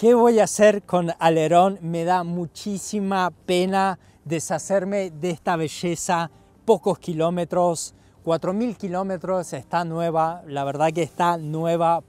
¿Qué voy a hacer con alerón? Me da muchísima pena deshacerme de esta belleza, pocos kilómetros, 4.000 kilómetros, está nueva, la verdad que está nueva.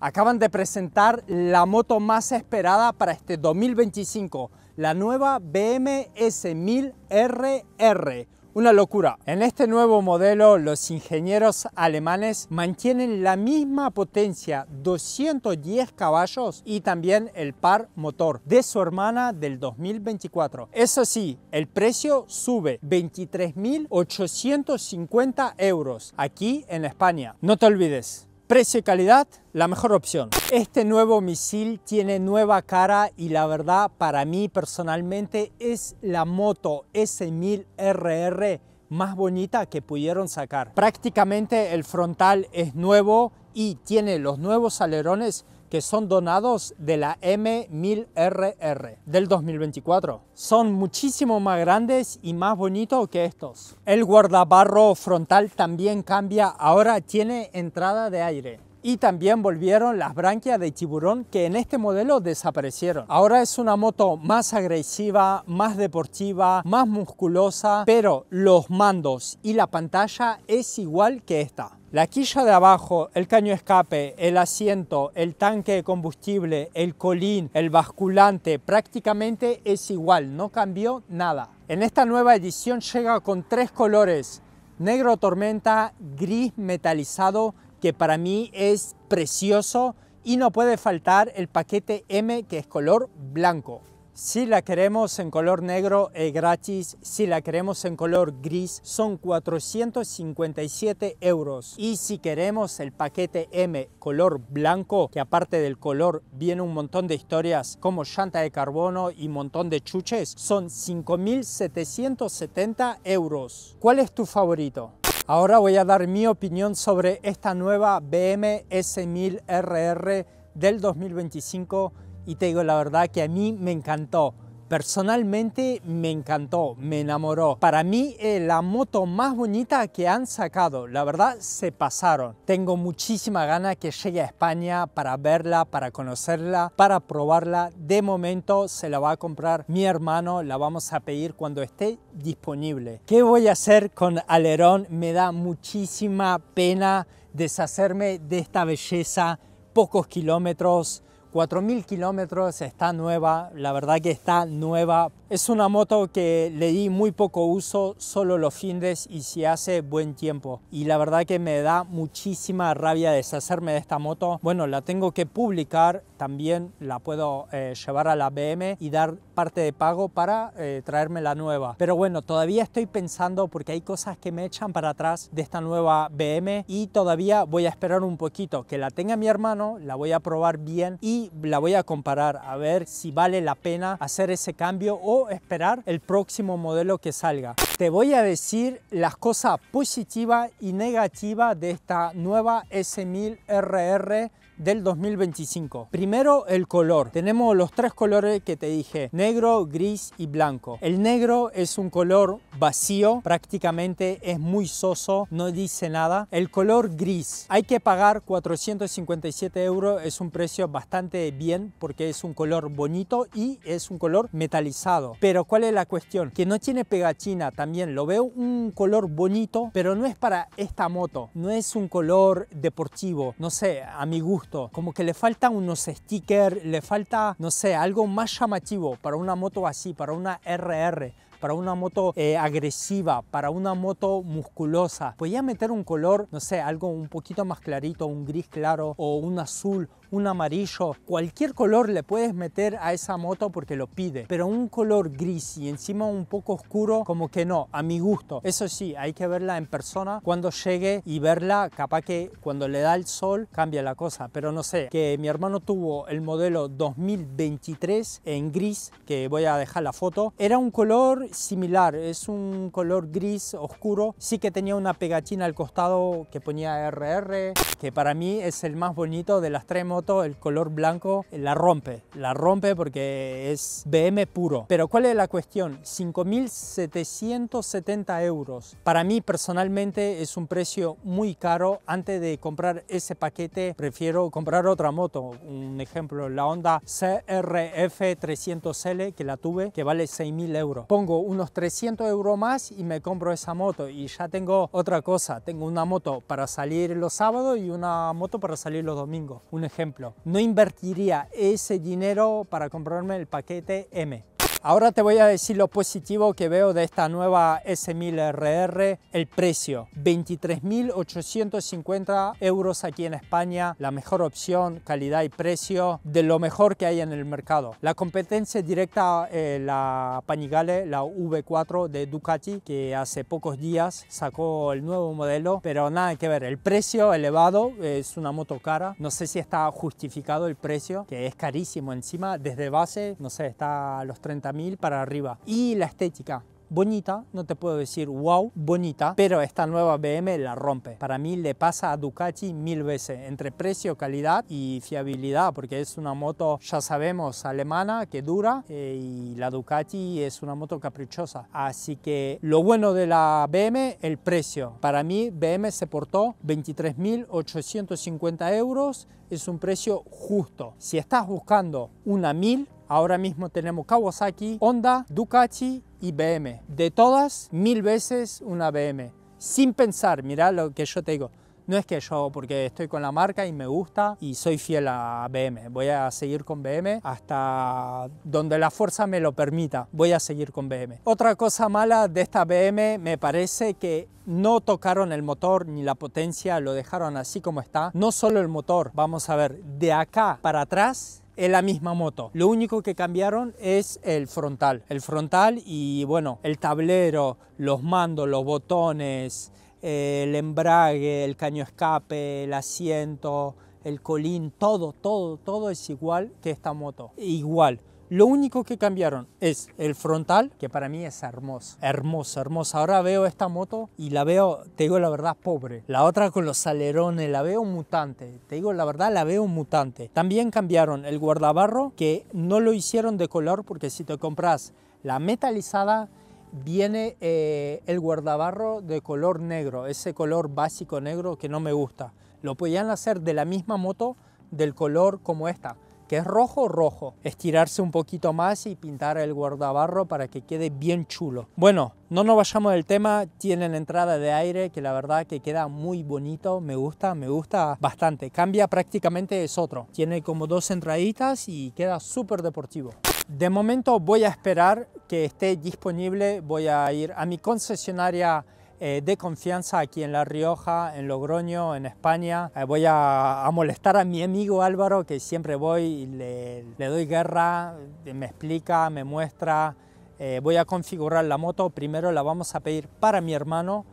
Acaban de presentar la moto más esperada para este 2025, la nueva BMW S1000RR una locura. En este nuevo modelo los ingenieros alemanes mantienen la misma potencia, 210 caballos y también el par motor de su hermana del 2024. Eso sí, el precio sube 23.850 euros aquí en España. No te olvides, Precio y calidad, la mejor opción. Este nuevo misil tiene nueva cara y la verdad para mí personalmente es la moto S1000RR más bonita que pudieron sacar. Prácticamente el frontal es nuevo y tiene los nuevos alerones que son donados de la M1000RR del 2024. Son muchísimo más grandes y más bonitos que estos. El guardabarro frontal también cambia, ahora tiene entrada de aire. Y también volvieron las branquias de tiburón que en este modelo desaparecieron. Ahora es una moto más agresiva, más deportiva, más musculosa, pero los mandos y la pantalla es igual que esta. La quilla de abajo, el caño escape, el asiento, el tanque de combustible, el colín, el basculante, prácticamente es igual, no cambió nada. En esta nueva edición llega con tres colores, negro tormenta, gris metalizado que para mí es precioso y no puede faltar el paquete M que es color blanco. Si la queremos en color negro es gratis, si la queremos en color gris son 457 euros. Y si queremos el paquete M color blanco, que aparte del color viene un montón de historias como llanta de carbono y montón de chuches, son 5.770 euros. ¿Cuál es tu favorito? Ahora voy a dar mi opinión sobre esta nueva BM S1000RR del 2025 y te digo la verdad que a mí me encantó. Personalmente me encantó, me enamoró. Para mí es la moto más bonita que han sacado. La verdad se pasaron. Tengo muchísima ganas que llegue a España para verla, para conocerla, para probarla. De momento se la va a comprar mi hermano. La vamos a pedir cuando esté disponible. ¿Qué voy a hacer con Alerón? Me da muchísima pena deshacerme de esta belleza. Pocos kilómetros, 4.000 kilómetros, está nueva, la verdad que está nueva. Es una moto que le di muy poco uso, solo los fines y si hace buen tiempo. Y la verdad que me da muchísima rabia deshacerme de esta moto. Bueno, la tengo que publicar, también la puedo eh, llevar a la BM y dar parte de pago para eh, traerme la nueva. Pero bueno, todavía estoy pensando porque hay cosas que me echan para atrás de esta nueva BM y todavía voy a esperar un poquito que la tenga mi hermano, la voy a probar bien y la voy a comparar a ver si vale la pena hacer ese cambio o esperar el próximo modelo que salga. Te voy a decir las cosas positivas y negativas de esta nueva S1000RR del 2025. Primero el color. Tenemos los tres colores que te dije, negro, gris y blanco. El negro es un color vacío, prácticamente es muy soso, no dice nada. El color gris, hay que pagar 457 euros, es un precio bastante bien porque es un color bonito y es un color metalizado. Pero ¿cuál es la cuestión? Que no tiene pegatina también, lo veo un color bonito, pero no es para esta moto, no es un color deportivo, no sé, a mi gusto como que le faltan unos stickers, le falta, no sé, algo más llamativo para una moto así, para una RR para una moto eh, agresiva, para una moto musculosa. Podía meter un color, no sé, algo un poquito más clarito, un gris claro o un azul un amarillo, cualquier color le puedes meter a esa moto porque lo pide, pero un color gris y encima un poco oscuro, como que no, a mi gusto. Eso sí, hay que verla en persona. Cuando llegue y verla, capaz que cuando le da el sol cambia la cosa, pero no sé, que mi hermano tuvo el modelo 2023 en gris, que voy a dejar la foto, era un color similar, es un color gris oscuro, sí que tenía una pegatina al costado que ponía RR, que para mí es el más bonito de las tres motos el color blanco, la rompe, la rompe porque es BM puro. Pero ¿cuál es la cuestión? 5.770 euros. Para mí personalmente es un precio muy caro. Antes de comprar ese paquete prefiero comprar otra moto. Un ejemplo, la Honda CRF 300L que la tuve que vale 6.000 euros. Pongo unos 300 euros más y me compro esa moto y ya tengo otra cosa. Tengo una moto para salir los sábados y una moto para salir los domingos. Un ejemplo. No invertiría ese dinero para comprarme el paquete M. Ahora te voy a decir lo positivo que veo de esta nueva S1000RR, el precio, 23.850 euros aquí en España, la mejor opción, calidad y precio, de lo mejor que hay en el mercado. La competencia directa, eh, la Panigale, la V4 de Ducati, que hace pocos días sacó el nuevo modelo, pero nada que ver, el precio elevado, es una moto cara, no sé si está justificado el precio, que es carísimo encima, desde base, no sé, está a los 30 para arriba. Y la estética, bonita, no te puedo decir wow, bonita, pero esta nueva BM la rompe. Para mí le pasa a Ducati mil veces, entre precio, calidad y fiabilidad, porque es una moto, ya sabemos, alemana, que dura, eh, y la Ducati es una moto caprichosa. Así que lo bueno de la BM, el precio. Para mí BM se portó 23.850 euros, es un precio justo. Si estás buscando una 1000, Ahora mismo tenemos Kawasaki, Honda, Ducati y BM. De todas, mil veces una BM. Sin pensar, mira lo que yo te digo. No es que yo, porque estoy con la marca y me gusta y soy fiel a BM. Voy a seguir con BM hasta donde la fuerza me lo permita. Voy a seguir con BM. Otra cosa mala de esta BM me parece que no tocaron el motor ni la potencia, lo dejaron así como está. No solo el motor, vamos a ver, de acá para atrás es la misma moto. Lo único que cambiaron es el frontal. El frontal y bueno, el tablero, los mandos, los botones, el embrague, el caño escape, el asiento, el colín, todo, todo, todo es igual que esta moto. Igual. Lo único que cambiaron es el frontal, que para mí es hermoso, hermoso, hermoso. Ahora veo esta moto y la veo, te digo la verdad, pobre. La otra con los alerones, la veo mutante. Te digo la verdad, la veo mutante. También cambiaron el guardabarro, que no lo hicieron de color, porque si te compras la metalizada, viene eh, el guardabarro de color negro, ese color básico negro que no me gusta. Lo podían hacer de la misma moto del color como esta que es rojo, rojo. Estirarse un poquito más y pintar el guardabarro para que quede bien chulo. Bueno, no nos vayamos del tema, tienen entrada de aire que la verdad que queda muy bonito, me gusta, me gusta bastante. Cambia prácticamente es otro. Tiene como dos entraditas y queda súper deportivo. De momento voy a esperar que esté disponible, voy a ir a mi concesionaria eh, de confianza aquí en La Rioja, en Logroño, en España. Eh, voy a, molestar a mi amigo Álvaro, que siempre voy y le, doy guerra, me explica, me muestra. Eh, voy a configurar la moto, primero la vamos a pedir para mi hermano,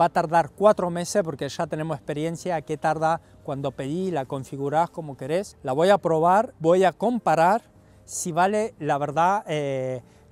va a tardar cuatro meses porque ya tenemos experiencia qué tarda cuando pedí, la configurás como querés. La voy a probar, voy a comparar si vale la verdad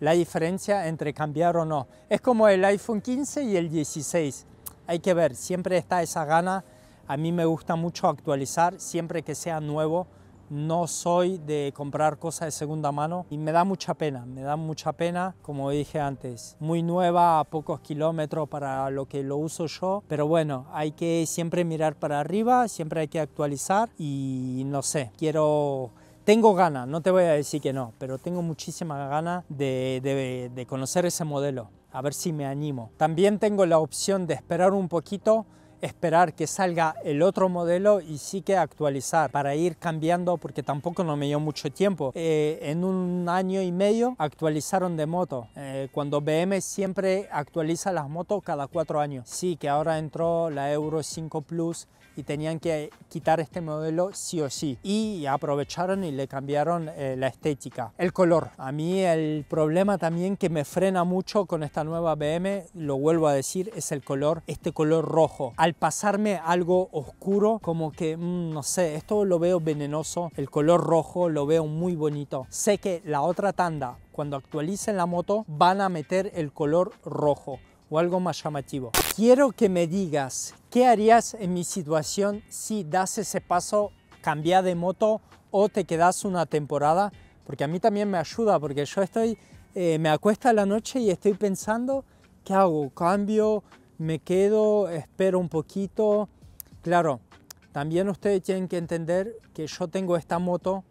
la diferencia entre cambiar o no. Es como el iPhone 15 y el 16. Hay que ver, siempre está esa gana. A mí me gusta mucho actualizar, siempre que sea nuevo. No soy de comprar cosas de segunda mano y me da mucha pena, me da mucha pena, como dije antes, muy nueva, a pocos kilómetros para lo que lo uso yo, pero bueno, hay que siempre mirar para arriba, siempre hay que actualizar y no sé, quiero tengo ganas, no te voy a decir que no, pero tengo muchísima ganas de, de, conocer ese modelo, a ver si me animo. También tengo la opción de esperar un poquito esperar que salga el otro modelo y sí que actualizar para ir cambiando porque tampoco no me dio mucho tiempo. Eh, en un año y medio actualizaron de moto. Eh, cuando BM siempre actualiza las motos cada cuatro años. Sí, que ahora entró la Euro 5 Plus y tenían que quitar este modelo sí o sí. Y aprovecharon y le cambiaron eh, la estética. El color. A mí el problema también que me frena mucho con esta nueva BM, lo vuelvo a decir, es el color, este color rojo. Pasarme algo oscuro, como que, mm, no sé, esto lo veo venenoso. El color rojo lo veo muy bonito. Sé que la otra tanda, cuando actualicen la moto, van a meter el color rojo o algo más llamativo. Quiero que me digas qué harías en mi situación si das ese paso cambiar de moto o te quedas una temporada, porque a mí también me ayuda, porque yo estoy, eh, me acuesto a la noche y estoy pensando, ¿qué hago? ¿Cambio? ¿Me quedo? ¿Espero un poquito? Claro, también ustedes tienen que entender que yo tengo esta moto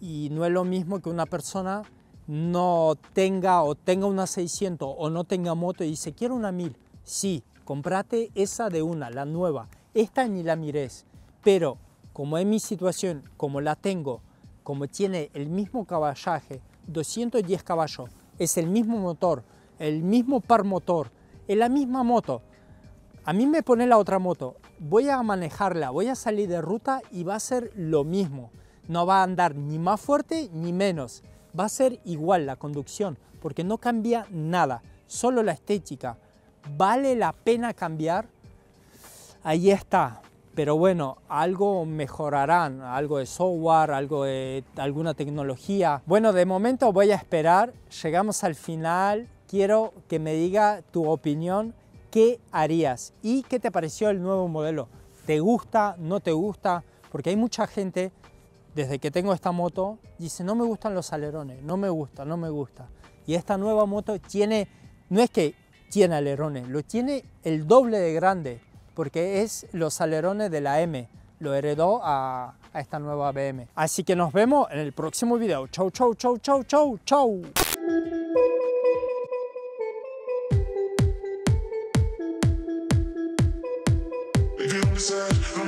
y no es lo mismo que una persona no tenga o tenga una 600 o no tenga moto y dice, quiero una 1000. Sí, comprate esa de una, la nueva. Esta ni la mires. Pero como es mi situación, como la tengo, como tiene el mismo caballaje, 210 caballos, es el mismo motor, el mismo par motor, es la misma moto. A mí me pone la otra moto, voy a manejarla, voy a salir de ruta y va a ser lo mismo. No va a andar ni más fuerte ni menos va a ser igual la conducción, porque no cambia nada, solo la estética. ¿Vale la pena cambiar? Ahí está. Pero bueno, algo mejorarán, algo de software, algo de alguna tecnología. Bueno, de momento voy a esperar. Llegamos al final. Quiero que me diga tu opinión. ¿Qué harías? ¿Y qué te pareció el nuevo modelo? ¿Te gusta? ¿No te gusta? Porque hay mucha gente desde que tengo esta moto, dice, no me gustan los alerones, no me gusta, no me gusta. Y esta nueva moto tiene, no es que tiene alerones, lo tiene el doble de grande, porque es los alerones de la M, lo heredó a, a esta nueva BM. Así que nos vemos en el próximo video. Chau, chau, chau, chau, chau, chau.